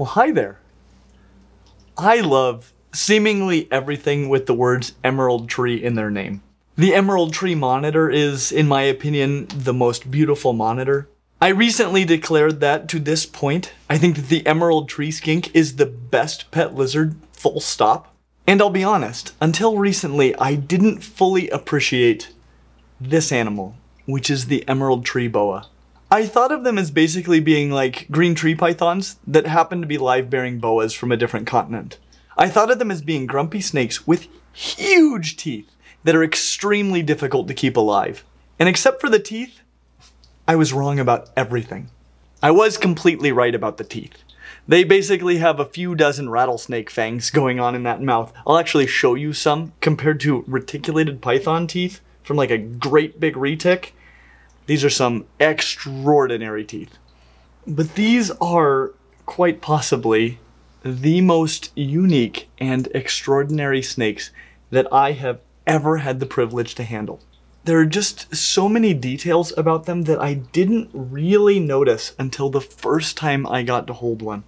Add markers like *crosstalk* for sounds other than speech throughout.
Well, hi there. I love seemingly everything with the words Emerald Tree in their name. The Emerald Tree monitor is, in my opinion, the most beautiful monitor. I recently declared that to this point, I think that the Emerald Tree Skink is the best pet lizard, full stop. And I'll be honest, until recently, I didn't fully appreciate this animal, which is the Emerald Tree Boa. I thought of them as basically being like green tree pythons that happen to be live bearing boas from a different continent. I thought of them as being grumpy snakes with huge teeth that are extremely difficult to keep alive. And except for the teeth, I was wrong about everything. I was completely right about the teeth. They basically have a few dozen rattlesnake fangs going on in that mouth. I'll actually show you some compared to reticulated python teeth from like a great big retic. These are some extraordinary teeth. But these are quite possibly the most unique and extraordinary snakes that I have ever had the privilege to handle. There are just so many details about them that I didn't really notice until the first time I got to hold one.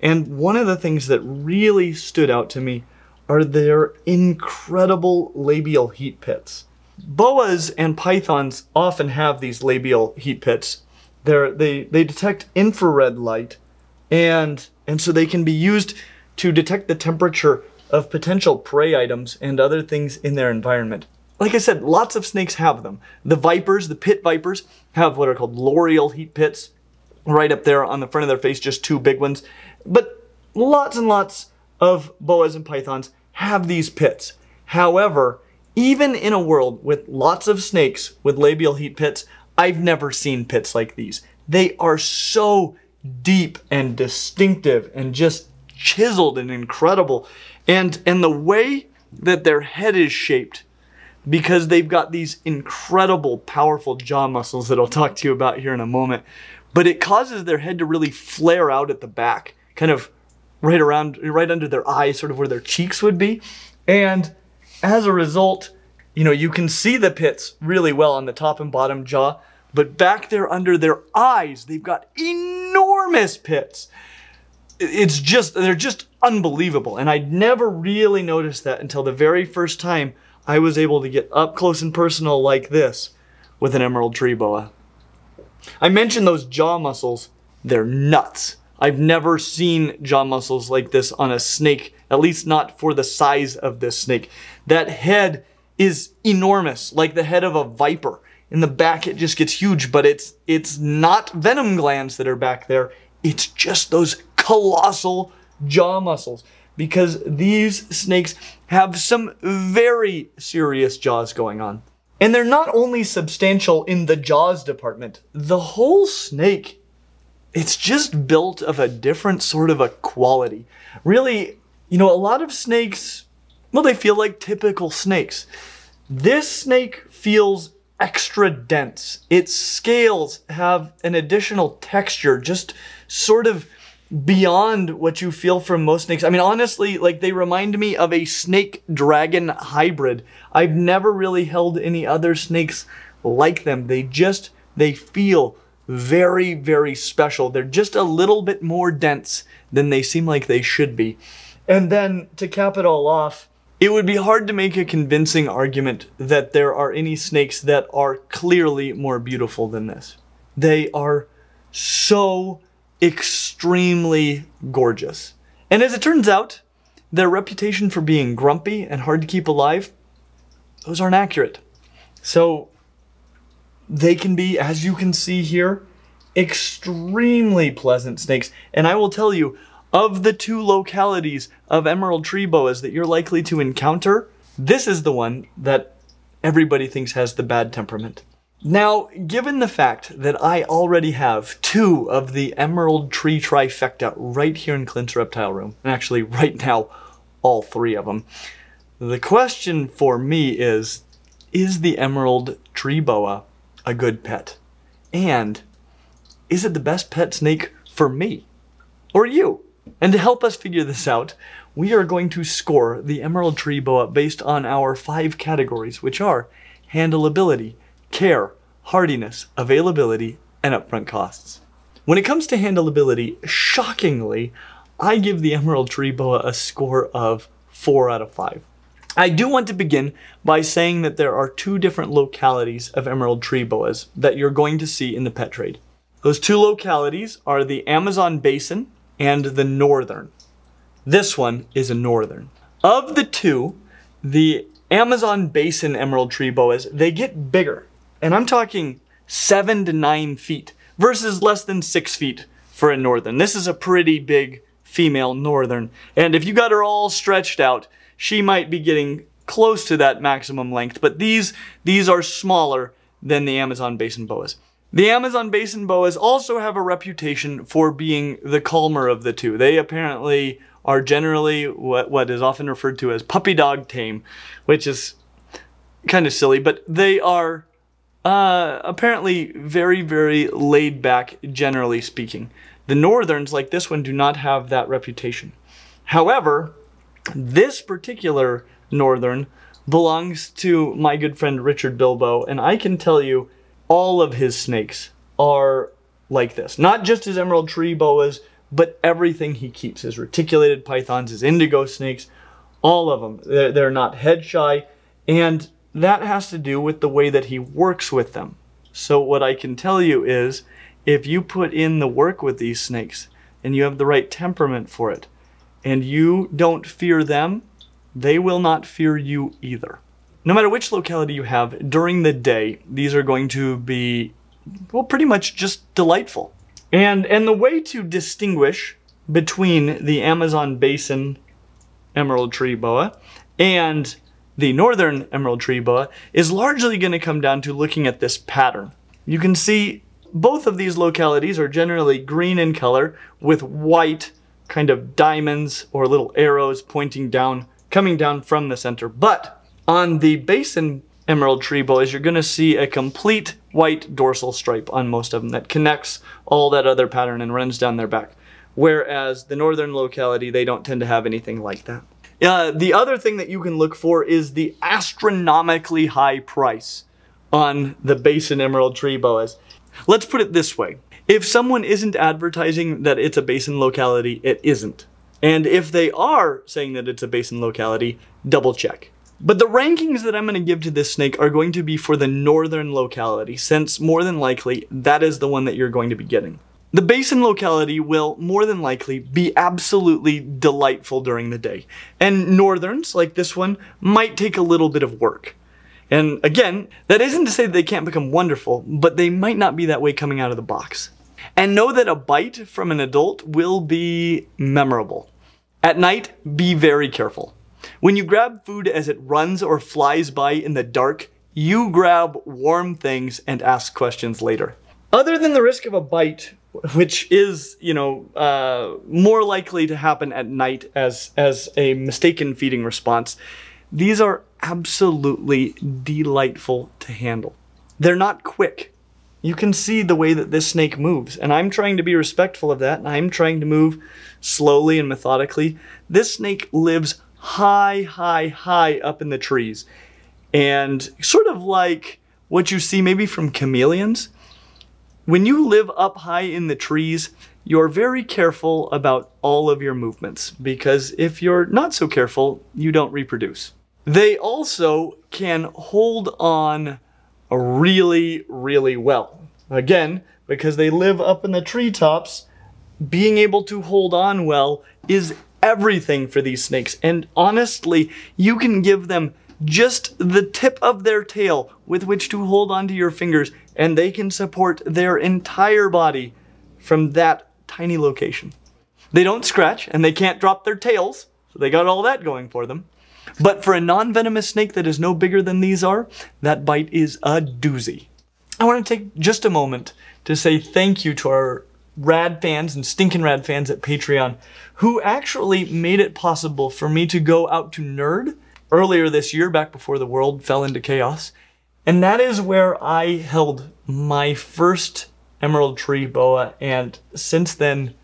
And one of the things that really stood out to me are their incredible labial heat pits. Boas and pythons often have these labial heat pits. They're, they they detect infrared light, and and so they can be used to detect the temperature of potential prey items and other things in their environment. Like I said, lots of snakes have them. The vipers, the pit vipers, have what are called loreal heat pits right up there on the front of their face, just two big ones. But lots and lots of boas and pythons have these pits. However, even in a world with lots of snakes with labial heat pits, I've never seen pits like these. They are so deep and distinctive and just chiseled and incredible. And and the way that their head is shaped because they've got these incredible powerful jaw muscles that I'll talk to you about here in a moment. But it causes their head to really flare out at the back, kind of right around right under their eyes, sort of where their cheeks would be. And as a result, you know, you can see the pits really well on the top and bottom jaw, but back there under their eyes, they've got enormous pits. It's just, they're just unbelievable. And I'd never really noticed that until the very first time I was able to get up close and personal like this with an emerald tree boa. I mentioned those jaw muscles. They're nuts. I've never seen jaw muscles like this on a snake, at least not for the size of this snake. That head is enormous, like the head of a viper. In the back it just gets huge, but it's it's not venom glands that are back there. It's just those colossal jaw muscles because these snakes have some very serious jaws going on. And they're not only substantial in the jaws department, the whole snake it's just built of a different sort of a quality. Really, you know, a lot of snakes, well, they feel like typical snakes. This snake feels extra dense. Its scales have an additional texture, just sort of beyond what you feel from most snakes. I mean, honestly, like they remind me of a snake dragon hybrid. I've never really held any other snakes like them. They just, they feel very, very special. They're just a little bit more dense than they seem like they should be. And then to cap it all off, it would be hard to make a convincing argument that there are any snakes that are clearly more beautiful than this. They are so extremely gorgeous. And as it turns out, their reputation for being grumpy and hard to keep alive, those aren't accurate. So they can be, as you can see here, extremely pleasant snakes. And I will tell you, of the two localities of emerald tree boas that you're likely to encounter, this is the one that everybody thinks has the bad temperament. Now, given the fact that I already have two of the emerald tree trifecta right here in Clint's reptile room, and actually right now, all three of them, the question for me is, is the emerald tree boa a good pet? And is it the best pet snake for me? Or you? And to help us figure this out, we are going to score the Emerald Tree Boa based on our five categories, which are handleability, care, hardiness, availability, and upfront costs. When it comes to handleability, shockingly, I give the emerald tree boa a score of 4 out of 5. I do want to begin by saying that there are two different localities of emerald tree boas that you're going to see in the pet trade. Those two localities are the Amazon basin and the northern. This one is a northern. Of the two, the Amazon basin emerald tree boas, they get bigger. And I'm talking seven to nine feet versus less than six feet for a northern. This is a pretty big female northern. And if you got her all stretched out, she might be getting close to that maximum length, but these, these are smaller than the Amazon basin boas. The Amazon basin boas also have a reputation for being the calmer of the two. They apparently are generally what, what is often referred to as puppy dog tame, which is kind of silly, but they are uh, apparently very, very laid back, generally speaking. The Northerns, like this one, do not have that reputation. However, this particular Northern belongs to my good friend Richard Bilbo, and I can tell you all of his snakes are like this. Not just his emerald tree boas, but everything he keeps. His reticulated pythons, his indigo snakes, all of them. They're, they're not head shy, and that has to do with the way that he works with them. So what I can tell you is, if you put in the work with these snakes, and you have the right temperament for it, and you don't fear them, they will not fear you either. No matter which locality you have, during the day, these are going to be, well, pretty much just delightful. And, and the way to distinguish between the Amazon Basin emerald tree boa and the northern emerald tree boa is largely going to come down to looking at this pattern. You can see both of these localities are generally green in color with white kind of diamonds or little arrows pointing down, coming down from the center. But on the basin emerald tree boas, you're going to see a complete white dorsal stripe on most of them that connects all that other pattern and runs down their back. Whereas the northern locality, they don't tend to have anything like that. Uh, the other thing that you can look for is the astronomically high price on the basin emerald tree boas. Let's put it this way. If someone isn't advertising that it's a basin locality, it isn't. And if they are saying that it's a basin locality, double check. But the rankings that I'm going to give to this snake are going to be for the northern locality, since more than likely that is the one that you're going to be getting. The basin locality will more than likely be absolutely delightful during the day, and northerns, like this one, might take a little bit of work. And again, that isn't to say that they can't become wonderful, but they might not be that way coming out of the box. And know that a bite from an adult will be memorable. At night, be very careful. When you grab food as it runs or flies by in the dark, you grab warm things and ask questions later. Other than the risk of a bite, which is, you know, uh, more likely to happen at night as, as a mistaken feeding response, these are absolutely delightful to handle. They're not quick. You can see the way that this snake moves, and I'm trying to be respectful of that, and I'm trying to move slowly and methodically. This snake lives high, high, high up in the trees. And sort of like what you see maybe from chameleons. When you live up high in the trees, you're very careful about all of your movements because if you're not so careful, you don't reproduce. They also can hold on really, really well. Again, because they live up in the treetops, being able to hold on well is everything for these snakes. And honestly, you can give them just the tip of their tail with which to hold onto your fingers, and they can support their entire body from that tiny location. They don't scratch, and they can't drop their tails, so they got all that going for them. But for a non-venomous snake that is no bigger than these are, that bite is a doozy. I want to take just a moment to say thank you to our rad fans and stinking rad fans at Patreon who actually made it possible for me to go out to Nerd earlier this year, back before the world fell into chaos. And that is where I held my first Emerald Tree Boa, and since then,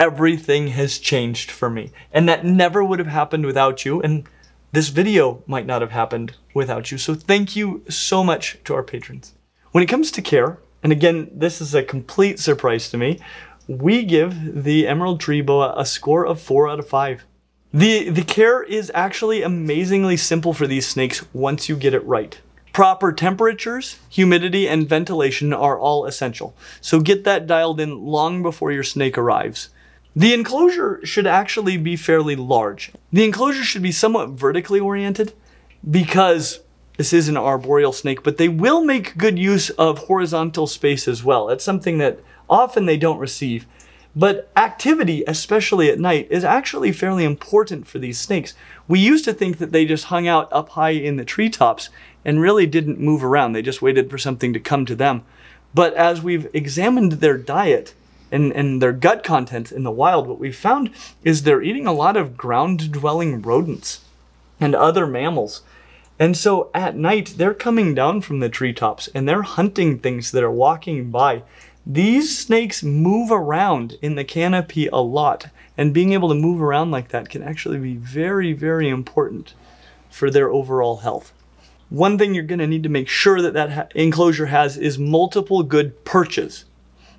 everything has changed for me. And that never would have happened without you, and this video might not have happened without you. So thank you so much to our patrons. When it comes to care, and again, this is a complete surprise to me. we give the emerald tree boa a score of 4 out of 5. The, the care is actually amazingly simple for these snakes once you get it right. Proper temperatures, humidity, and ventilation are all essential, so get that dialed in long before your snake arrives. The enclosure should actually be fairly large. The enclosure should be somewhat vertically oriented because this is an arboreal snake, but they will make good use of horizontal space as well. It's something that often they don't receive. But activity, especially at night, is actually fairly important for these snakes. We used to think that they just hung out up high in the treetops and really didn't move around. They just waited for something to come to them. But as we've examined their diet and, and their gut content in the wild, what we've found is they're eating a lot of ground dwelling rodents and other mammals. And so at night, they're coming down from the treetops and they're hunting things that are walking by. These snakes move around in the canopy a lot, and being able to move around like that can actually be very, very important for their overall health. One thing you're going to need to make sure that that enclosure has is multiple good perches.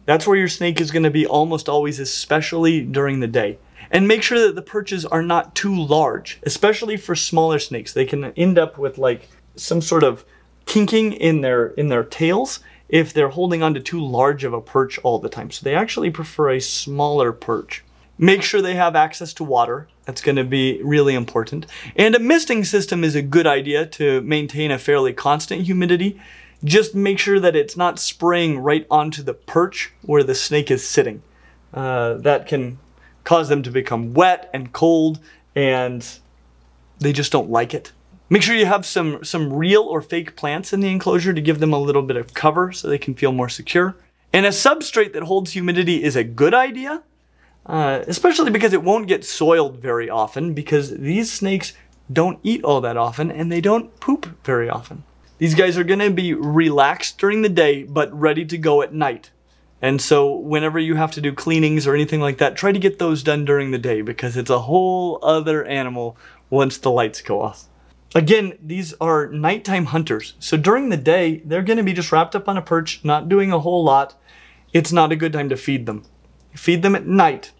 That's where your snake is going to be almost always, especially during the day. And make sure that the perches are not too large, especially for smaller snakes. They can end up with like some sort of kinking in their in their tails if they're holding on to too large of a perch all the time. So they actually prefer a smaller perch. Make sure they have access to water. That's going to be really important. And a misting system is a good idea to maintain a fairly constant humidity. Just make sure that it's not spraying right onto the perch where the snake is sitting. Uh, that can cause them to become wet and cold and they just don't like it. Make sure you have some, some real or fake plants in the enclosure to give them a little bit of cover so they can feel more secure. And a substrate that holds humidity is a good idea, uh, especially because it won't get soiled very often because these snakes don't eat all that often and they don't poop very often. These guys are to be relaxed during the day but ready to go at night. And so whenever you have to do cleanings or anything like that, try to get those done during the day because it's a whole other animal once the lights go off. Again, these are nighttime hunters. So during the day, they're going to be just wrapped up on a perch, not doing a whole lot. It's not a good time to feed them. Feed them at night.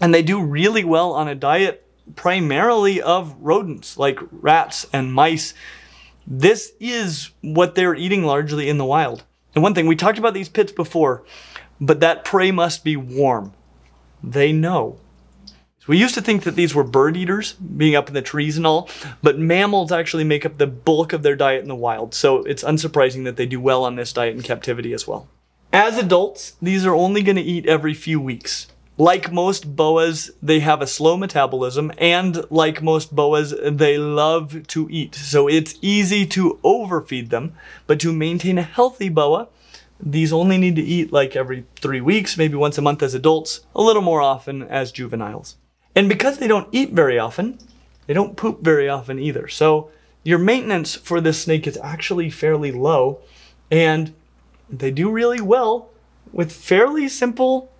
And they do really well on a diet primarily of rodents like rats and mice. This is what they're eating largely in the wild. And one thing, we talked about these pits before, but that prey must be warm. They know. We used to think that these were bird eaters, being up in the trees and all, but mammals actually make up the bulk of their diet in the wild, so it's unsurprising that they do well on this diet in captivity as well. As adults, these are only going to eat every few weeks. Like most boas, they have a slow metabolism, and like most boas, they love to eat. So it's easy to overfeed them, but to maintain a healthy boa, these only need to eat like every three weeks, maybe once a month as adults, a little more often as juveniles. And because they don't eat very often, they don't poop very often either. So your maintenance for this snake is actually fairly low and they do really well with fairly simple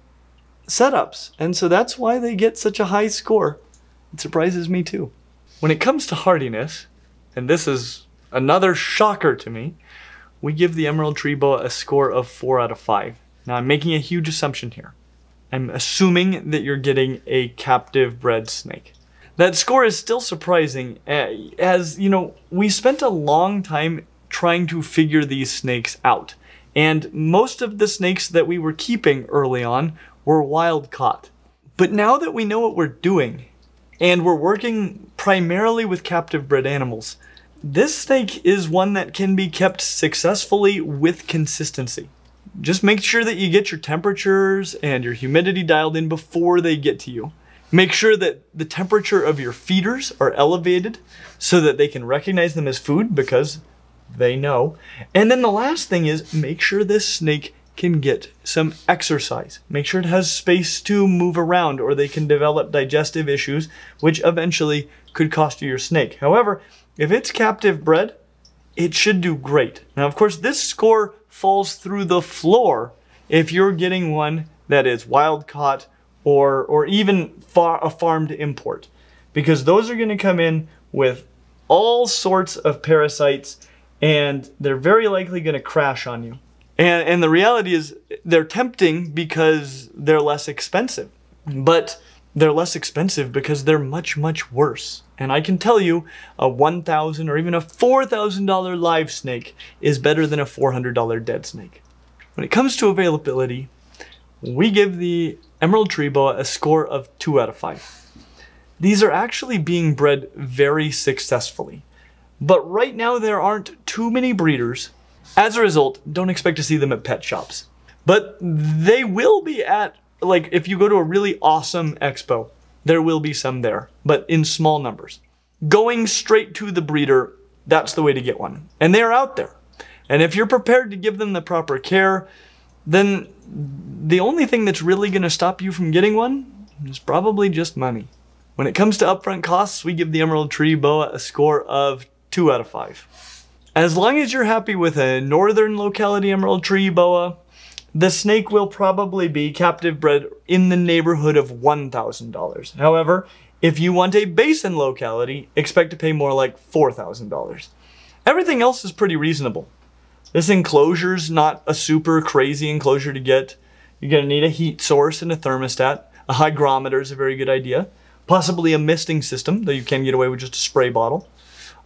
setups. And so that's why they get such a high score. It surprises me too. When it comes to hardiness, and this is another shocker to me, we give the Emerald Tree Boa a score of 4 out of 5. Now I'm making a huge assumption here. I'm assuming that you're getting a captive bred snake. That score is still surprising eh, as, you know, we spent a long time trying to figure these snakes out. And most of the snakes that we were keeping early on were wild caught. But now that we know what we're doing, and we're working primarily with captive bred animals, this snake is one that can be kept successfully with consistency just make sure that you get your temperatures and your humidity dialed in before they get to you. Make sure that the temperature of your feeders are elevated so that they can recognize them as food because they know. And then the last thing is make sure this snake can get some exercise. Make sure it has space to move around or they can develop digestive issues, which eventually could cost you your snake. However, if it's captive bred, it should do great. Now, of course, this score falls through the floor if you're getting one that is wild caught or, or even far, a farmed import. Because those are going to come in with all sorts of parasites and they're very likely going to crash on you. And, and the reality is, they're tempting because they're less expensive. But they're less expensive because they're much, much worse. And I can tell you, a 1,000 or even a $4,000 live snake is better than a $400 dead snake. When it comes to availability, we give the Emerald Tree Boa a score of 2 out of 5. These are actually being bred very successfully. But right now there aren't too many breeders. As a result, don't expect to see them at pet shops. But they will be at, like, if you go to a really awesome expo, there will be some there, but in small numbers. Going straight to the breeder, that's the way to get one. And they're out there. And if you're prepared to give them the proper care, then the only thing that's really going to stop you from getting one is probably just money. When it comes to upfront costs, we give the Emerald Tree Boa a score of 2 out of 5. As long as you're happy with a northern locality Emerald Tree Boa, the snake will probably be captive bred in the neighborhood of $1,000. However, if you want a basin locality, expect to pay more like $4,000. Everything else is pretty reasonable. This enclosure's not a super crazy enclosure to get. You're gonna need a heat source and a thermostat. A hygrometer is a very good idea. Possibly a misting system, though you can get away with just a spray bottle.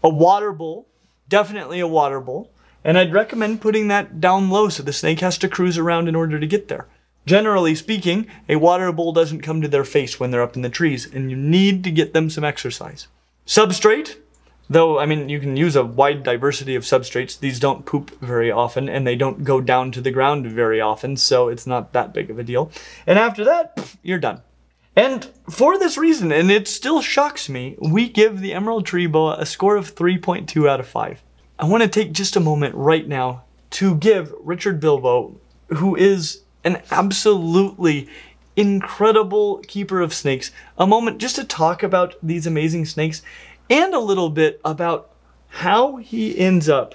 A water bowl, definitely a water bowl. And I'd recommend putting that down low so the snake has to cruise around in order to get there. Generally speaking, a water bowl doesn't come to their face when they're up in the trees, and you need to get them some exercise. Substrate, though, I mean, you can use a wide diversity of substrates. These don't poop very often, and they don't go down to the ground very often, so it's not that big of a deal. And after that, you're done. And for this reason, and it still shocks me, we give the Emerald Tree Boa a score of 3.2 out of 5. I want to take just a moment right now to give Richard Bilbo, who is an absolutely incredible keeper of snakes, a moment just to talk about these amazing snakes and a little bit about how he ends up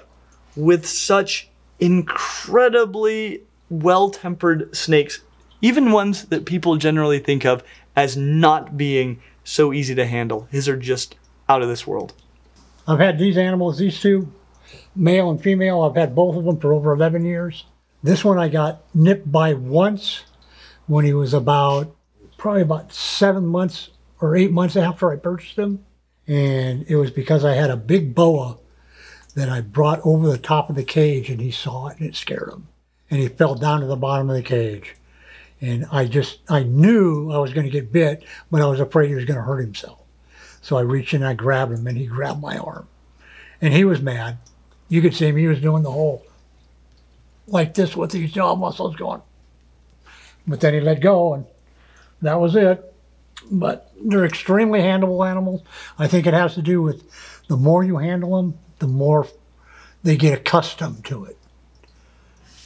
with such incredibly well tempered snakes, even ones that people generally think of as not being so easy to handle. His are just out of this world. I've had these animals, these two, male and female. I've had both of them for over 11 years. This one I got nipped by once when he was about, probably about seven months or eight months after I purchased him. And it was because I had a big boa that I brought over the top of the cage and he saw it and it scared him. And he fell down to the bottom of the cage. And I just, I knew I was going to get bit, but I was afraid he was going to hurt himself. So I reached in and I grabbed him and he grabbed my arm. And he was mad you could see he was doing the whole like this with these jaw muscles going. But then he let go and that was it. But they're extremely handleable animals. I think it has to do with the more you handle them, the more they get accustomed to it.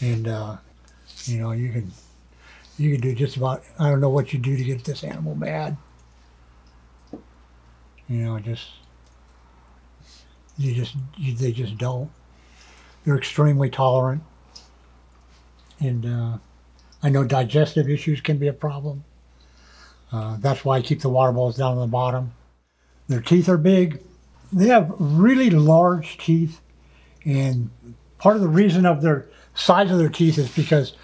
And, uh, you know, you can, you can do just about, I don't know what you do to get this animal mad. You know, just you just you, they just don't. They're extremely tolerant, and uh, I know digestive issues can be a problem. Uh, that's why I keep the water bowls down on the bottom. Their teeth are big. They have really large teeth, and part of the reason of their size of their teeth is because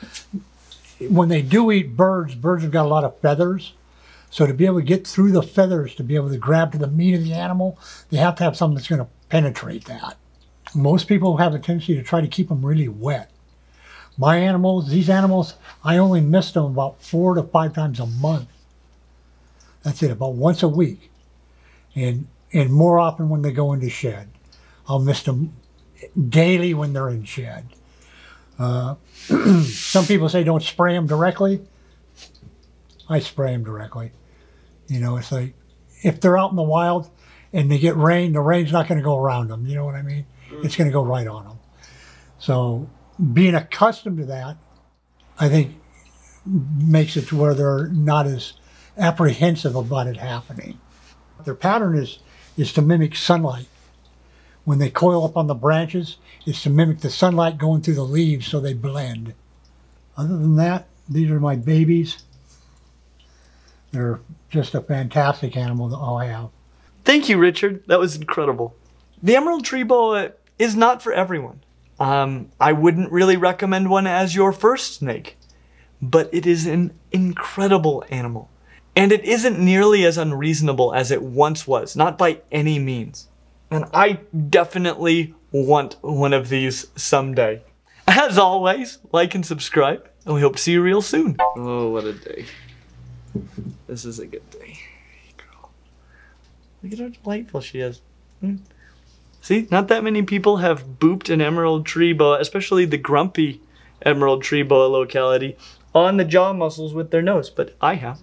when they do eat birds, birds have got a lot of feathers. So to be able to get through the feathers, to be able to grab to the meat of the animal, they have to have something that's going to penetrate that. Most people have a tendency to try to keep them really wet. My animals, these animals, I only mist them about four to five times a month. That's it, about once a week. And, and more often when they go into shed. I'll mist them daily when they're in shed. Uh, *clears throat* some people say don't spray them directly. I spray them directly. You know, it's like if they're out in the wild, and they get rain, the rain's not going to go around them. You know what I mean? Mm. It's going to go right on them. So being accustomed to that, I think makes it to where they're not as apprehensive about it happening. Their pattern is is to mimic sunlight. When they coil up on the branches, it's to mimic the sunlight going through the leaves so they blend. Other than that, these are my babies. They're just a fantastic animal that I have. Thank you, Richard. That was incredible. The Emerald Tree Boa is not for everyone. Um, I wouldn't really recommend one as your first snake, but it is an incredible animal. And it isn't nearly as unreasonable as it once was, not by any means. And I definitely want one of these someday. As always, like and subscribe, and we hope to see you real soon. Oh, what a day. This is a good day. Look at how delightful she is. Hmm. See, not that many people have booped an emerald tree boa, especially the grumpy emerald tree boa locality, on the jaw muscles with their nose, but I have.